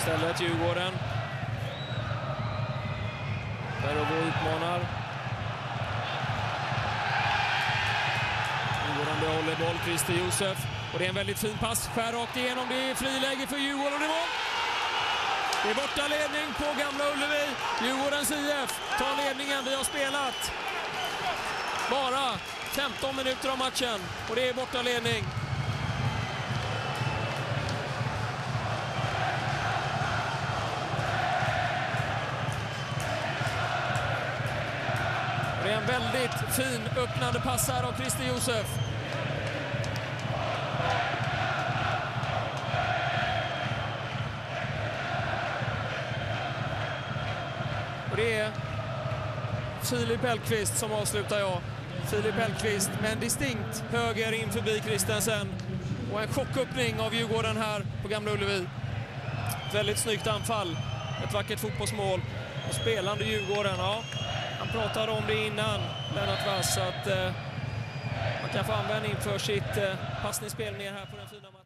Istället Djurgården. Perovo utmanar. Djurgården behåller boll. Christer Josef. Och det är en väldigt fin pass. Skär rakt igenom. Det är friläge för Djurgården och det är mål! Det är bortaledning på Gamla Ullevi. Djurgårdens IF tar ledningen. Vi har spelat bara 15 minuter av matchen och det är bortaledning. Och det är en väldigt fin öppnande pass här av Christer Josef. Och det är Filip Hellqvist som avslutar, jag. Filip Hellqvist med en distinkt höger in förbi Christensen. Och en chocköppning av Djurgården här på Gamla Ullevi. Väldigt snyggt anfall. Ett vackert fotbollsmål. Och spelande Djurgården, ja. Han pratade om det innan, Lennart Wass, att eh, man kan få användning för sitt eh, passningsspel ner här på den fina matchen.